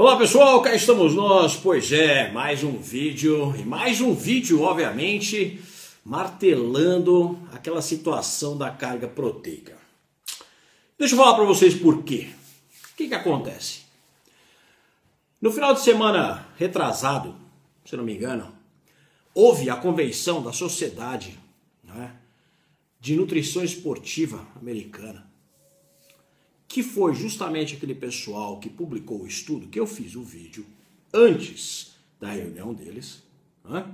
Olá pessoal, cá estamos nós, pois é, mais um vídeo, e mais um vídeo, obviamente, martelando aquela situação da carga proteica. Deixa eu falar para vocês por quê. O que, que acontece? No final de semana retrasado, se não me engano, houve a convenção da Sociedade né, de Nutrição Esportiva Americana que foi justamente aquele pessoal que publicou o estudo, que eu fiz o vídeo antes da reunião deles. Né?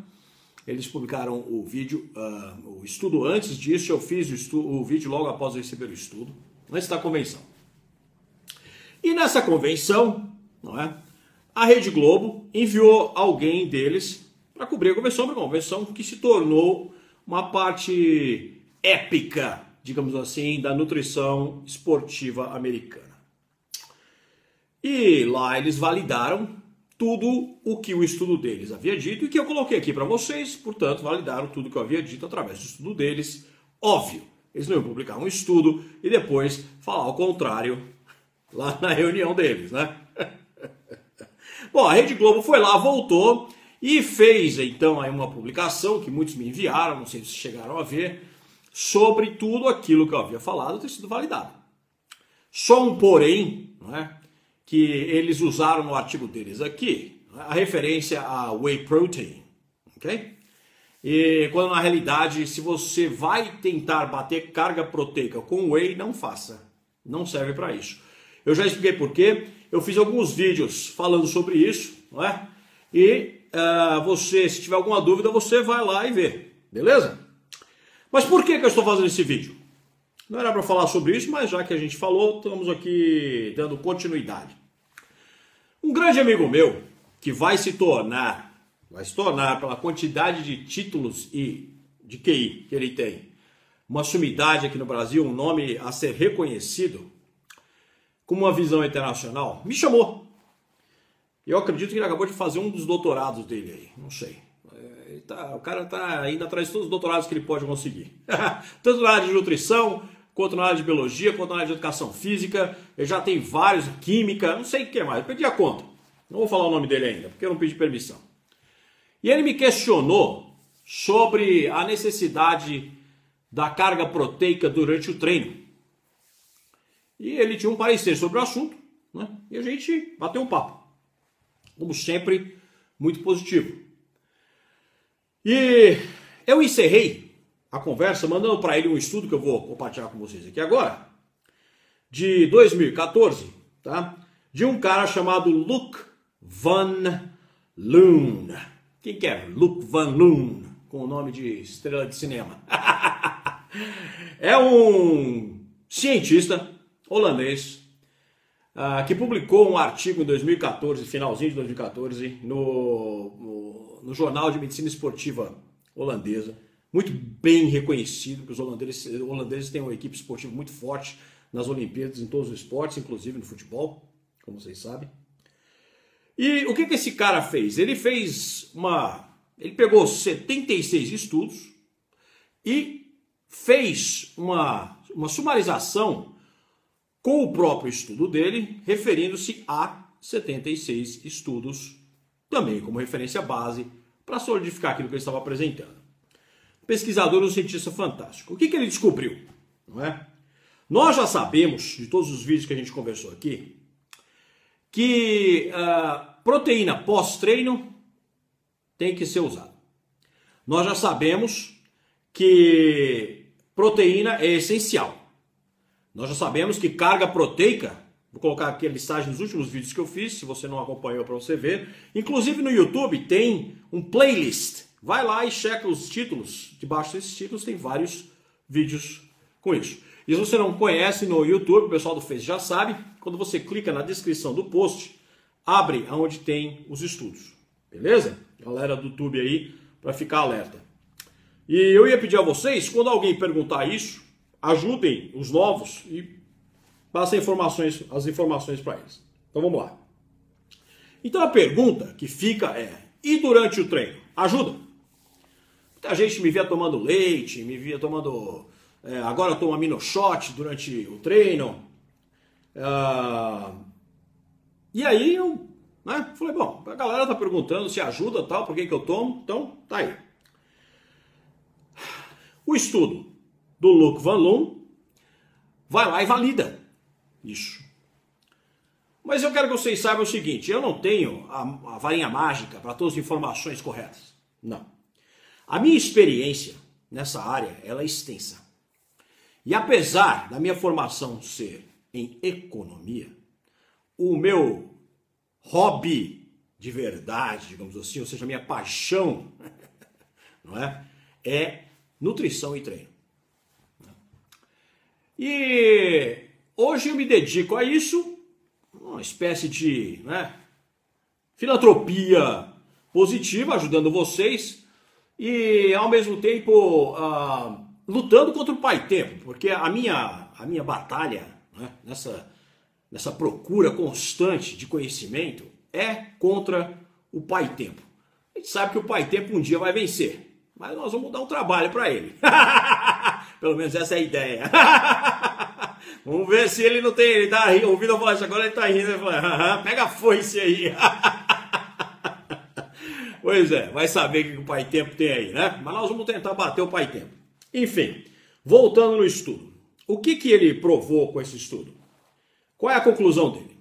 Eles publicaram o vídeo, uh, o estudo antes disso, eu fiz o, estudo, o vídeo logo após receber o estudo, antes da convenção. E nessa convenção, não é? a Rede Globo enviou alguém deles para cobrir a convenção, uma convenção que se tornou uma parte épica digamos assim, da nutrição esportiva americana. E lá eles validaram tudo o que o estudo deles havia dito e que eu coloquei aqui para vocês, portanto, validaram tudo que eu havia dito através do estudo deles. Óbvio, eles não iam publicar um estudo e depois falar o contrário lá na reunião deles, né? Bom, a Rede Globo foi lá, voltou e fez então aí uma publicação que muitos me enviaram, não sei se chegaram a ver, sobre tudo aquilo que eu havia falado ter sido validado. Só um porém, não é, que eles usaram no artigo deles aqui, a referência a whey protein, ok? E quando na realidade, se você vai tentar bater carga proteica com whey, não faça. Não serve para isso. Eu já expliquei por quê. Eu fiz alguns vídeos falando sobre isso, não é? E uh, você, se tiver alguma dúvida, você vai lá e vê, beleza? Mas por que, que eu estou fazendo esse vídeo? Não era para falar sobre isso, mas já que a gente falou, estamos aqui dando continuidade. Um grande amigo meu, que vai se tornar, vai se tornar pela quantidade de títulos e de QI que ele tem, uma sumidade aqui no Brasil, um nome a ser reconhecido, com uma visão internacional, me chamou. Eu acredito que ele acabou de fazer um dos doutorados dele aí, não sei tá, o cara está indo atrás de todos os doutorados que ele pode conseguir. Tanto na área de nutrição, quanto na área de biologia, quanto na área de educação física. Ele já tem vários, química, não sei o que mais. Eu pedi a conta. Não vou falar o nome dele ainda, porque eu não pedi permissão. E ele me questionou sobre a necessidade da carga proteica durante o treino. E ele tinha um parecer sobre o assunto, né? e a gente bateu um papo. Como sempre, muito positivo. E eu encerrei a conversa mandando para ele um estudo que eu vou compartilhar com vocês aqui agora, de 2014, tá? De um cara chamado Luke Van Loon. Quem que é Luke Van Loon? Com o nome de estrela de cinema. é um cientista holandês uh, que publicou um artigo em 2014, finalzinho de 2014, no, no no Jornal de Medicina Esportiva holandesa, muito bem reconhecido, porque os holandeses, holandeses têm uma equipe esportiva muito forte nas Olimpíadas, em todos os esportes, inclusive no futebol, como vocês sabem. E o que, que esse cara fez? Ele fez uma. Ele pegou 76 estudos e fez uma, uma sumarização com o próprio estudo dele, referindo-se a 76 estudos também como referência base para solidificar aquilo que ele estava apresentando. Pesquisador e um cientista fantástico. O que, que ele descobriu? Não é? Nós já sabemos, de todos os vídeos que a gente conversou aqui, que uh, proteína pós-treino tem que ser usada. Nós já sabemos que proteína é essencial. Nós já sabemos que carga proteica Vou colocar aqui a listagem dos últimos vídeos que eu fiz, se você não acompanhou para você ver. Inclusive no YouTube tem um playlist. Vai lá e checa os títulos. Debaixo desses títulos tem vários vídeos com isso. E se você não conhece no YouTube, o pessoal do Face já sabe, quando você clica na descrição do post, abre aonde tem os estudos. Beleza? Galera do YouTube aí, para ficar alerta. E eu ia pedir a vocês, quando alguém perguntar isso, ajudem os novos e passa informações, as informações para eles. Então vamos lá. Então a pergunta que fica é: e durante o treino? Ajuda? Muita gente me via tomando leite, me via tomando. É, agora eu tomo aminoshot durante o treino. Ah, e aí eu Né? Falei, bom, a galera tá perguntando se ajuda tal, por que, que eu tomo, então tá aí. O estudo do Luc Van Loon vai lá e valida isso. Mas eu quero que vocês saibam o seguinte: eu não tenho a, a varinha mágica para todas as informações corretas. Não. A minha experiência nessa área ela é extensa. E apesar da minha formação ser em economia, o meu hobby de verdade, digamos assim, ou seja, a minha paixão, não é? É nutrição e treino. E hoje eu me dedico a isso, uma espécie de né, filantropia positiva, ajudando vocês e ao mesmo tempo uh, lutando contra o pai tempo, porque a minha, a minha batalha né, nessa, nessa procura constante de conhecimento é contra o pai tempo. A gente sabe que o pai tempo um dia vai vencer, mas nós vamos dar um trabalho para ele. Pelo menos essa é a ideia. Vamos ver se ele não tem. Ele tá rindo, ouvindo a voz agora, ele tá rindo. Ele fala, pega a foice aí. pois é, vai saber o que o Pai Tempo tem aí, né? Mas nós vamos tentar bater o Pai Tempo. Enfim, voltando no estudo. O que, que ele provou com esse estudo? Qual é a conclusão dele?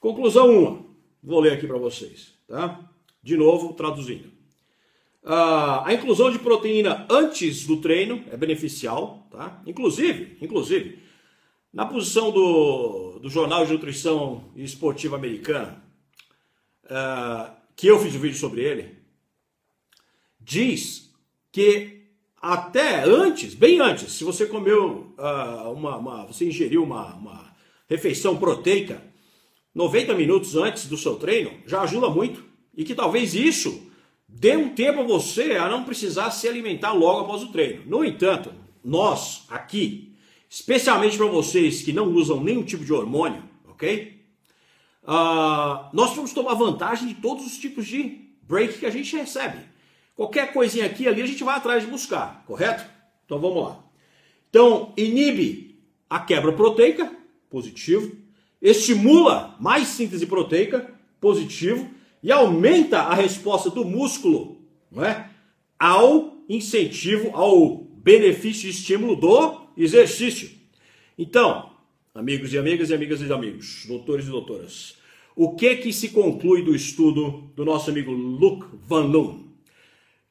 Conclusão 1. Vou ler aqui para vocês, tá? De novo, traduzindo. Uh, a inclusão de proteína antes do treino é beneficial, tá? Inclusive, inclusive, na posição do, do Jornal de Nutrição Esportiva Americana, uh, que eu fiz um vídeo sobre ele, diz que até antes, bem antes, se você comeu uh, uma, uma, você ingeriu uma, uma refeição proteica 90 minutos antes do seu treino, já ajuda muito. E que talvez isso dê um tempo a você a não precisar se alimentar logo após o treino. No entanto, nós aqui especialmente para vocês que não usam nenhum tipo de hormônio, ok? Uh, nós vamos tomar vantagem de todos os tipos de break que a gente recebe. Qualquer coisinha aqui ali a gente vai atrás de buscar, correto? Então vamos lá. Então, inibe a quebra proteica, positivo. Estimula mais síntese proteica, positivo. E aumenta a resposta do músculo não é? ao incentivo, ao benefício e estímulo do exercício. Então, amigos e amigas e amigas e amigos, doutores e doutoras, o que que se conclui do estudo do nosso amigo Luc Van Loon?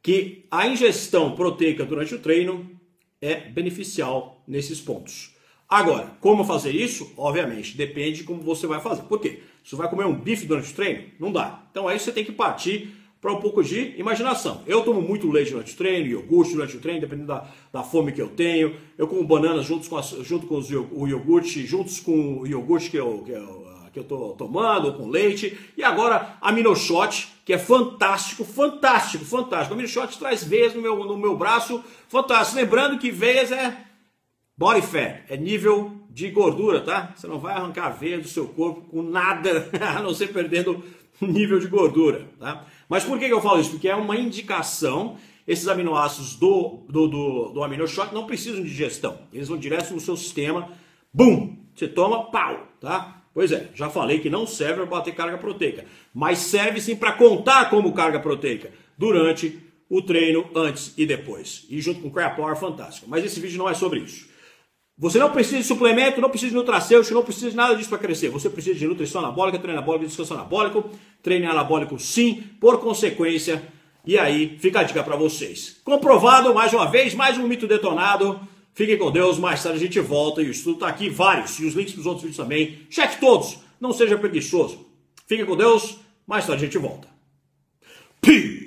Que a ingestão proteica durante o treino é beneficial nesses pontos. Agora, como fazer isso? Obviamente, depende de como você vai fazer. Por quê? Você vai comer um bife durante o treino? Não dá. Então aí você tem que partir para um pouco de imaginação. Eu tomo muito leite durante o treino, iogurte durante o treino, dependendo da, da fome que eu tenho. Eu como bananas juntos com junto com os, o iogurte, juntos com o iogurte que eu, que eu, que eu tô tomando, ou com leite. E agora Aminoshot, que é fantástico, fantástico, fantástico. Aminoshot traz veias no meu, no meu braço, fantástico. Lembrando que veias é body fat, é nível de gordura, tá? Você não vai arrancar veia do seu corpo com nada, a não ser perdendo nível de gordura, tá? Mas por que eu falo isso? Porque é uma indicação, esses aminoácidos do, do, do, do aminoshot não precisam de digestão, eles vão direto no seu sistema, bum, você toma, pau, tá? Pois é, já falei que não serve para bater carga proteica, mas serve sim para contar como carga proteica durante o treino, antes e depois. E junto com o Crap Power, fantástico. Mas esse vídeo não é sobre isso. Você não precisa de suplemento, não precisa de nutracêutico, não precisa de nada disso para crescer. Você precisa de nutrição anabólica, treino anabólico, descanso anabólico, treino anabólico sim, por consequência. E aí, fica a dica para vocês. Comprovado, mais uma vez, mais um mito detonado. Fiquem com Deus, mais tarde a gente volta e o estudo está aqui, vários, e os links para os outros vídeos também. Cheque todos, não seja preguiçoso. Fiquem com Deus, mais tarde a gente volta. Peace!